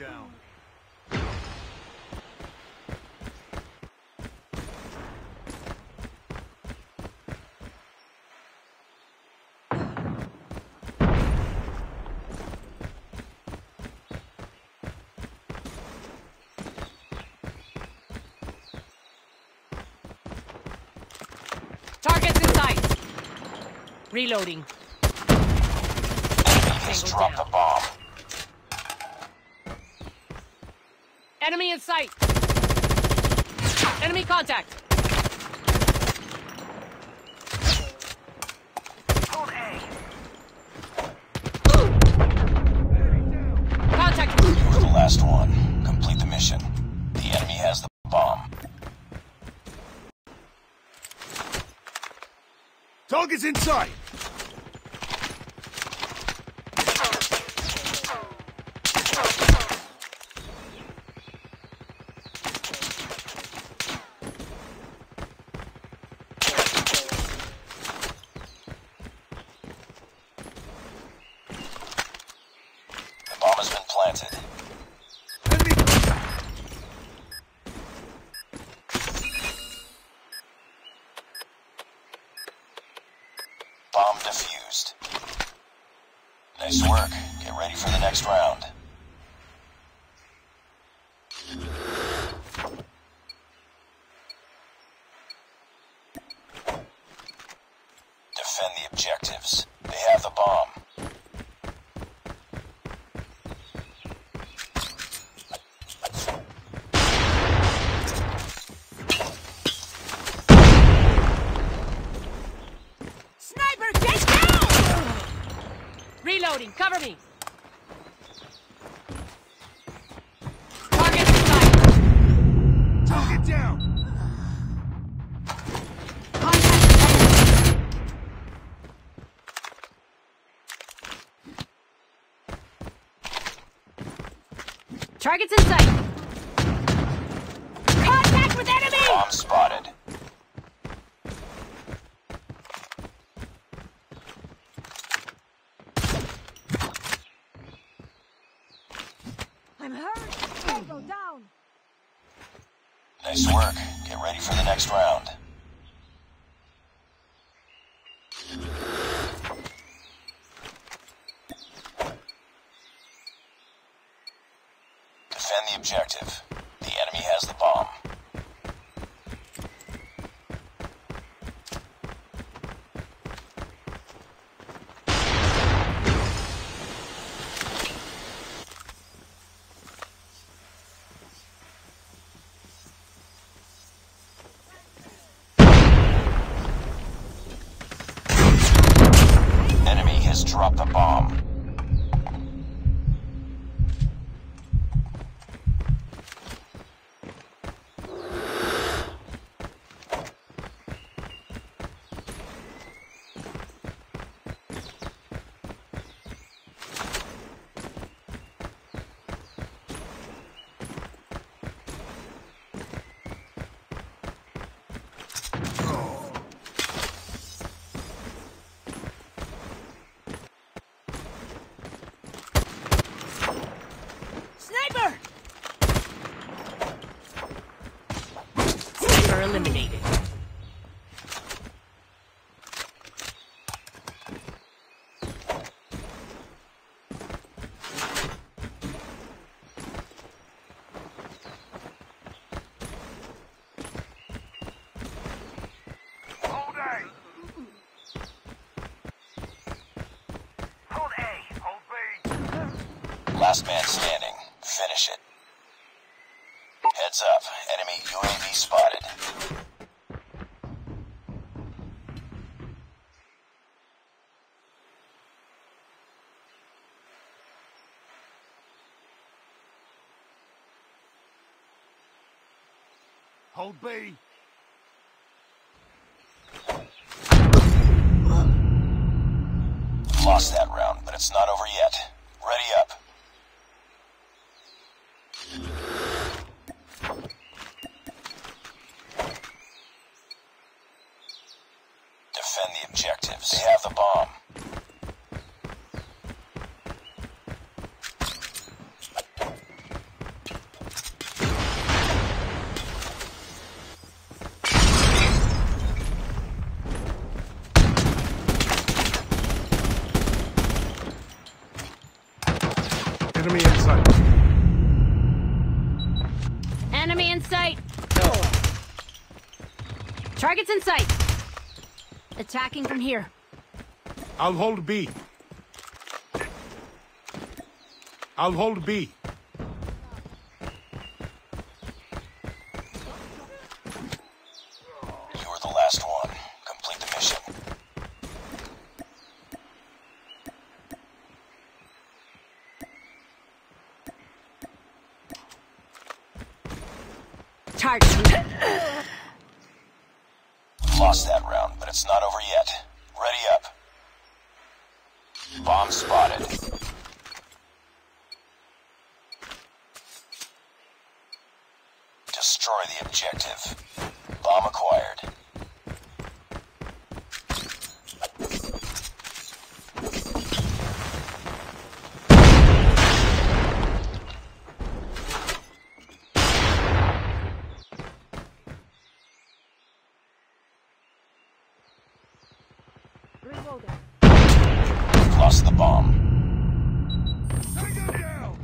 Down. Targets in sight. Reloading. Enemy has dropped down. the bomb. Enemy in sight. Enemy contact. Contact. You're the last one. Complete the mission. The enemy has the bomb. Target's in sight. The bomb has been planted. Enemy contact. Bomb defused. Nice work. Get ready for the next round. Defend the objectives. They have the bomb. Sniper, get down! Reloading. Cover me. Targets in sight. Target down. Contact. Targets in sight. Contact with enemy! Bomb spotted. I'm hurt. Go down. Nice work. Get ready for the next round. Defend the objective. The enemy has the bomb. Enemy has dropped the bomb. Sniper! Sniper eliminated. Hold A. Hold A. Hold B. Last man standing. Finish it. Heads up. Enemy UAV spotted. Hold B. Lost Lost that round, but it's not over yet. Ready up. Defend the objectives. They have the bomb. Enemy in sight. Enemy in sight. Targets in sight. Attacking from here. I'll hold B. I'll hold B. You were the last one. Complete the mission. Target. Lost that round, but it's not over yet. Ready up. Bomb spotted. Destroy the objective. Bomb acquired. Reloading. Lost the bomb. Tango down!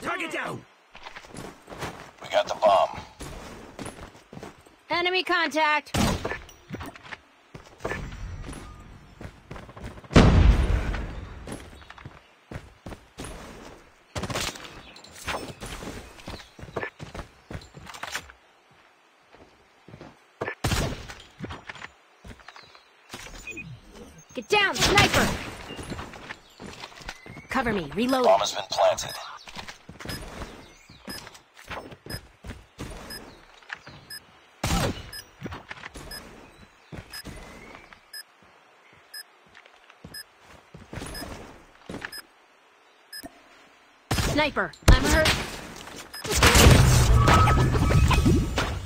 Target down! We got the bomb. Enemy contact. Get down, sniper! Cover me, reload. Bomb has been planted. Sniper, I'm hurt.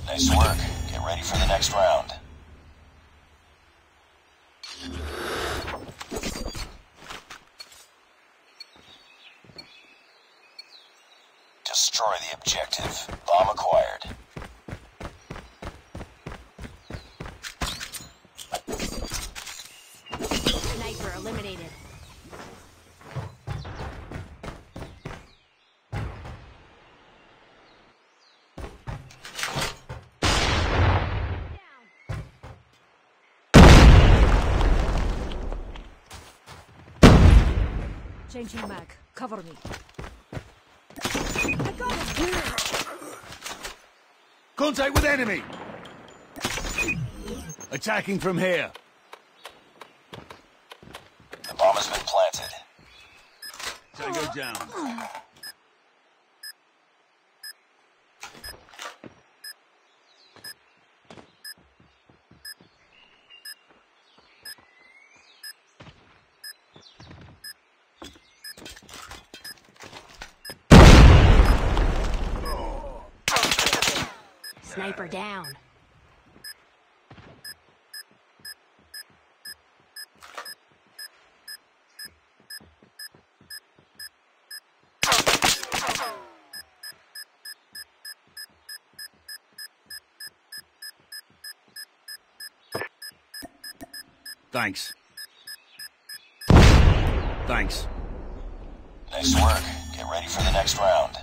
Nice work. Get ready for the next round. Destroy the objective. Bomb acquired. Sniper eliminated. Changing mag. Cover me. I got it. Contact with enemy! Attacking from here. The bomb has been planted. Tango down. Sniper down. Thanks. Thanks. Nice work. Get ready for the next round.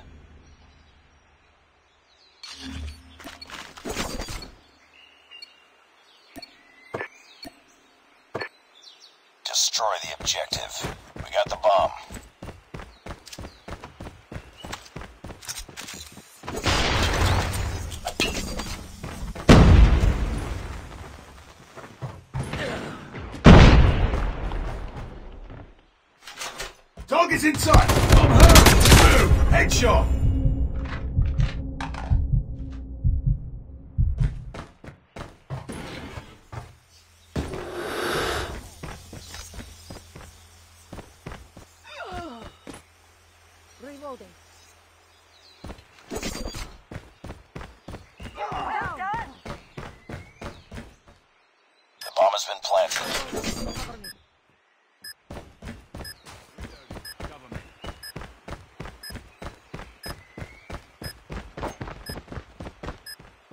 Objective. We got the bomb. Target's inside! I'm hurt! Headshot! Reloading. The bomb has been planted. Cover me. Cover me.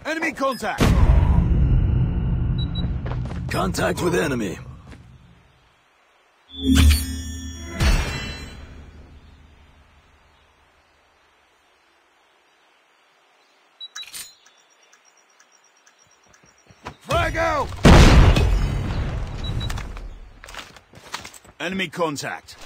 Enemy contact! Contact with enemy. Enemy contact.